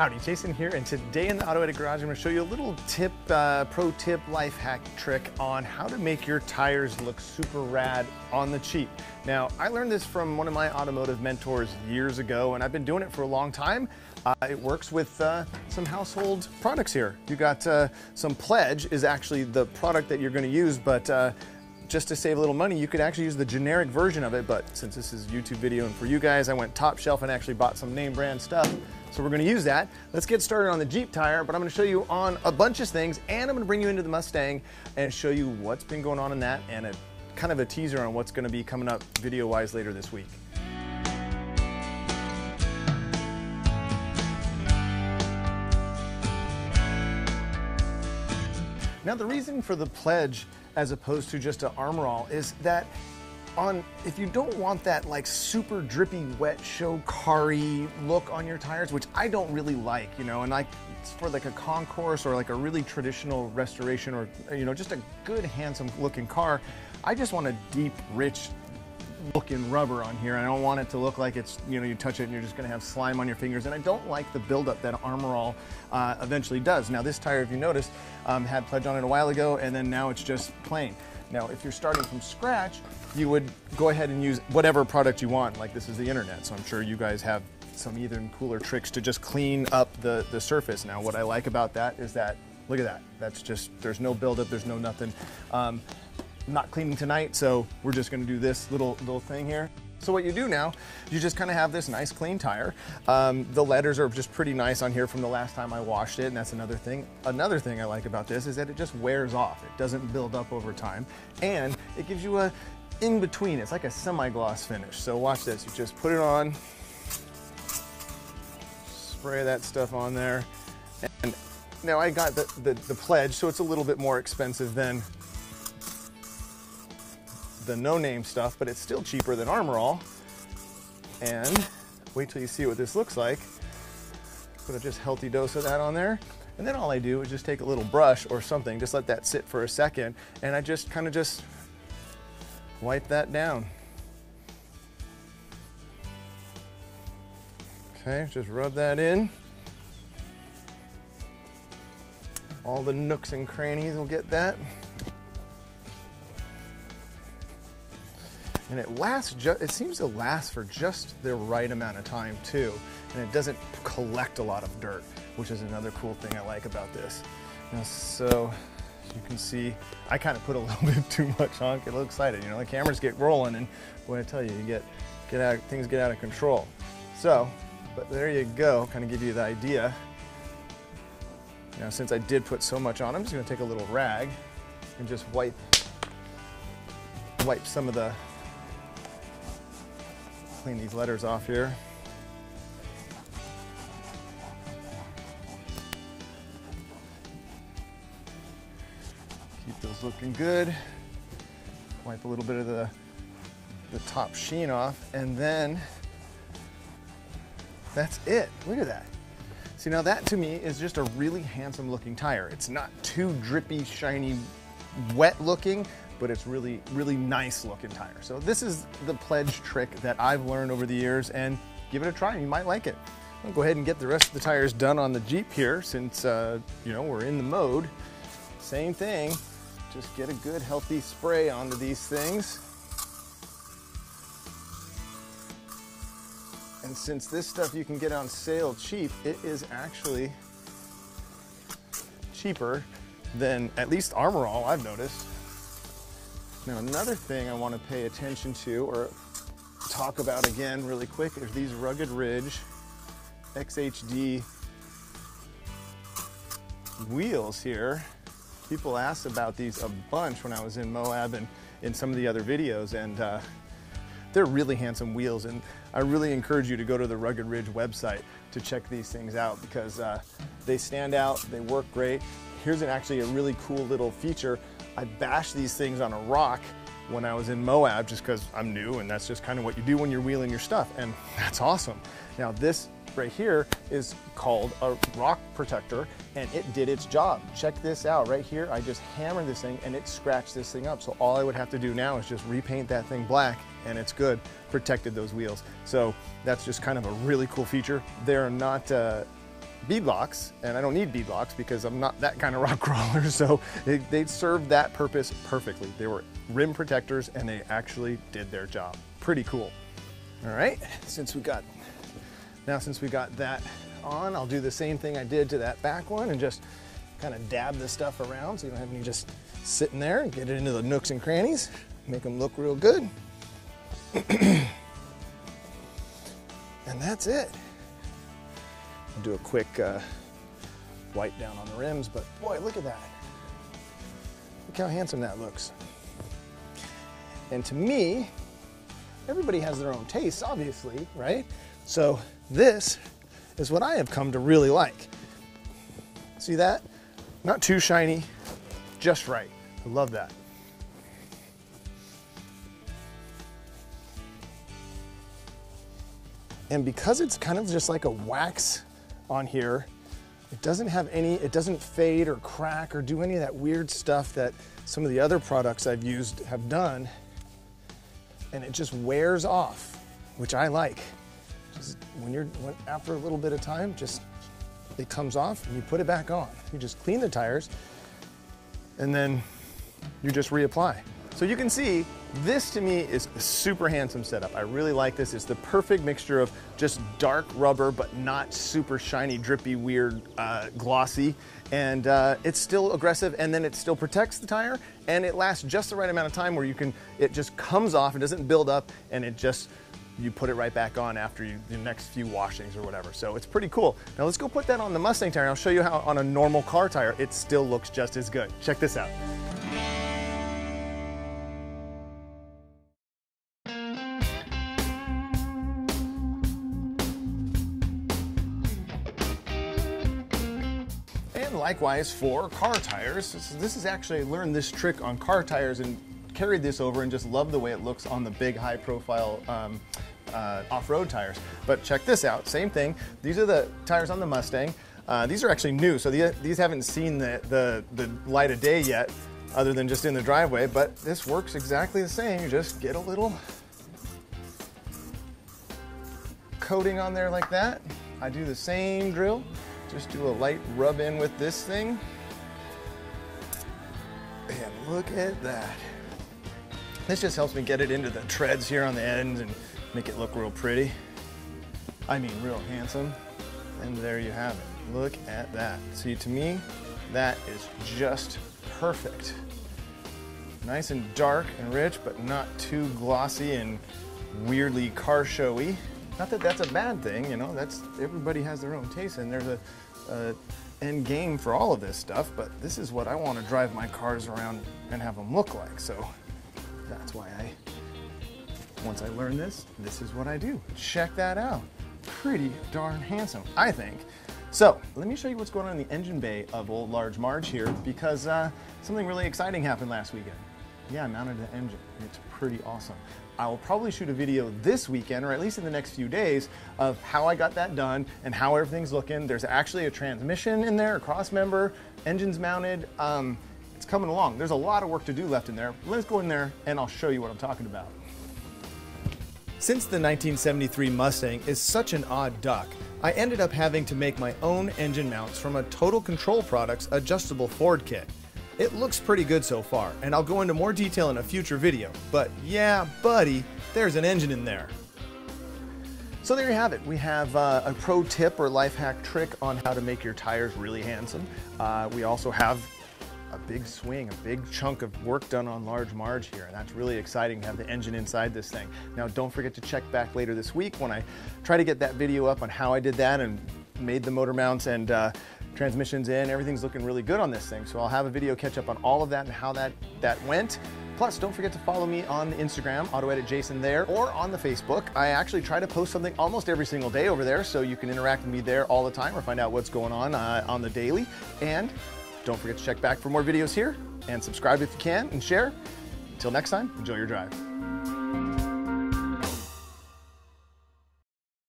Howdy, Jason here, and today in the Auto Edit Garage, I'm gonna show you a little tip, uh, pro tip, life hack trick on how to make your tires look super rad on the cheap. Now, I learned this from one of my automotive mentors years ago, and I've been doing it for a long time. Uh, it works with uh, some household products here. You got uh, some Pledge is actually the product that you're gonna use, but uh, just to save a little money, you could actually use the generic version of it, but since this is YouTube video and for you guys, I went top shelf and actually bought some name brand stuff. So we're gonna use that. Let's get started on the Jeep tire, but I'm gonna show you on a bunch of things and I'm gonna bring you into the Mustang and show you what's been going on in that and a kind of a teaser on what's gonna be coming up video-wise later this week. Now the reason for the pledge as opposed to just an armor all is that on if you don't want that like super drippy wet show car-y look on your tires which i don't really like you know and like for like a concours or like a really traditional restoration or you know just a good handsome looking car i just want a deep rich looking rubber on here. I don't want it to look like it's, you know, you touch it and you're just gonna have slime on your fingers. And I don't like the buildup that Armor All uh, eventually does. Now this tire, if you noticed, um, had pledge on it a while ago and then now it's just plain. Now, if you're starting from scratch, you would go ahead and use whatever product you want. Like this is the internet, so I'm sure you guys have some even cooler tricks to just clean up the, the surface. Now, what I like about that is that, look at that. That's just, there's no buildup, there's no nothing. Um, not cleaning tonight, so we're just gonna do this little, little thing here. So what you do now, you just kind of have this nice clean tire. Um, the letters are just pretty nice on here from the last time I washed it, and that's another thing. Another thing I like about this is that it just wears off. It doesn't build up over time, and it gives you a in between. It's like a semi-gloss finish. So watch this. You just put it on, spray that stuff on there, and now I got the, the, the pledge, so it's a little bit more expensive than the no-name stuff, but it's still cheaper than Armor All. And wait till you see what this looks like. Put a just healthy dose of that on there. And then all I do is just take a little brush or something, just let that sit for a second, and I just kind of just wipe that down. Okay, just rub that in. All the nooks and crannies will get that. And it lasts it seems to last for just the right amount of time too. And it doesn't collect a lot of dirt which is another cool thing I like about this. Now, so you can see I kind of put a little bit too much on get a little excited you know the cameras get rolling and boy I tell you you get get out things get out of control. So but there you go kind of give you the idea. Now since I did put so much on I'm just going to take a little rag and just wipe wipe some of the clean these letters off here. Keep those looking good. Wipe a little bit of the, the top sheen off and then that's it. Look at that. See now that to me is just a really handsome looking tire. It's not too drippy, shiny, wet looking, but it's really, really nice looking tire. So this is the pledge trick that I've learned over the years and give it a try. You might like it. I'll go ahead and get the rest of the tires done on the Jeep here since, uh, you know, we're in the mode. Same thing, just get a good healthy spray onto these things. And since this stuff you can get on sale cheap, it is actually cheaper than at least Armor All I've noticed. Now another thing I want to pay attention to or talk about again really quick is these Rugged Ridge XHD wheels here. People asked about these a bunch when I was in Moab and in some of the other videos and uh, they're really handsome wheels and I really encourage you to go to the Rugged Ridge website to check these things out because uh, they stand out, they work great. Here's an, actually a really cool little feature. I bashed these things on a rock when I was in Moab just because I'm new and that's just kind of what you do when you're wheeling your stuff and that's awesome. Now this right here is called a rock protector and it did its job. Check this out right here. I just hammered this thing and it scratched this thing up. So all I would have to do now is just repaint that thing black and it's good, protected those wheels. So that's just kind of a really cool feature. They're not, uh, bead locks, and I don't need bead locks because I'm not that kind of rock crawler, so they, they served that purpose perfectly. They were rim protectors and they actually did their job. Pretty cool. All right, since we got, now since we got that on, I'll do the same thing I did to that back one and just kind of dab the stuff around so you don't have any just sitting there and get it into the nooks and crannies, make them look real good. and that's it. Do a quick uh, wipe down on the rims, but boy, look at that. Look how handsome that looks. And to me, everybody has their own tastes, obviously, right? So this is what I have come to really like. See that? Not too shiny, just right. I love that. And because it's kind of just like a wax on here, it doesn't have any, it doesn't fade or crack or do any of that weird stuff that some of the other products I've used have done. And it just wears off, which I like. Just when you're, when, after a little bit of time, just it comes off and you put it back on. You just clean the tires and then you just reapply. So you can see this to me is a super handsome setup. I really like this. It's the perfect mixture of just dark rubber, but not super shiny, drippy, weird, uh, glossy. And uh, it's still aggressive and then it still protects the tire and it lasts just the right amount of time where you can, it just comes off, it doesn't build up and it just you put it right back on after you, the next few washings or whatever. So it's pretty cool. Now let's go put that on the Mustang tire. I'll show you how on a normal car tire, it still looks just as good. Check this out. And likewise for car tires. This is, this is actually, I learned this trick on car tires and carried this over and just love the way it looks on the big high profile um, uh, off-road tires. But check this out, same thing. These are the tires on the Mustang. Uh, these are actually new, so the, these haven't seen the, the, the light of day yet, other than just in the driveway, but this works exactly the same. You just get a little coating on there like that. I do the same drill. Just do a light rub in with this thing. And look at that. This just helps me get it into the treads here on the ends and make it look real pretty. I mean, real handsome. And there you have it. Look at that. See, to me, that is just perfect. Nice and dark and rich, but not too glossy and weirdly car showy. Not that that's a bad thing, you know, that's, everybody has their own taste and there's a, a end game for all of this stuff, but this is what I want to drive my cars around and have them look like. So that's why I, once I learn this, this is what I do. Check that out. Pretty darn handsome, I think. So let me show you what's going on in the engine bay of old Large Marge here because uh, something really exciting happened last weekend. Yeah, I mounted the engine. It's pretty awesome. I will probably shoot a video this weekend, or at least in the next few days, of how I got that done and how everything's looking. There's actually a transmission in there, a cross member, engines mounted. Um, it's coming along. There's a lot of work to do left in there. Let's go in there and I'll show you what I'm talking about. Since the 1973 Mustang is such an odd duck, I ended up having to make my own engine mounts from a Total Control Products adjustable Ford kit. It looks pretty good so far, and I'll go into more detail in a future video, but yeah, buddy, there's an engine in there. So there you have it. We have uh, a pro tip or life hack trick on how to make your tires really handsome. Uh, we also have a big swing, a big chunk of work done on Large Marge here, and that's really exciting to have the engine inside this thing. Now don't forget to check back later this week when I try to get that video up on how I did that and made the motor mounts and uh, transmissions in. Everything's looking really good on this thing, so I'll have a video catch up on all of that and how that, that went. Plus, don't forget to follow me on the Instagram, AutoEdit Jason there, or on the Facebook. I actually try to post something almost every single day over there, so you can interact with me there all the time or find out what's going on uh, on the daily. And don't forget to check back for more videos here and subscribe if you can and share. Until next time, enjoy your drive.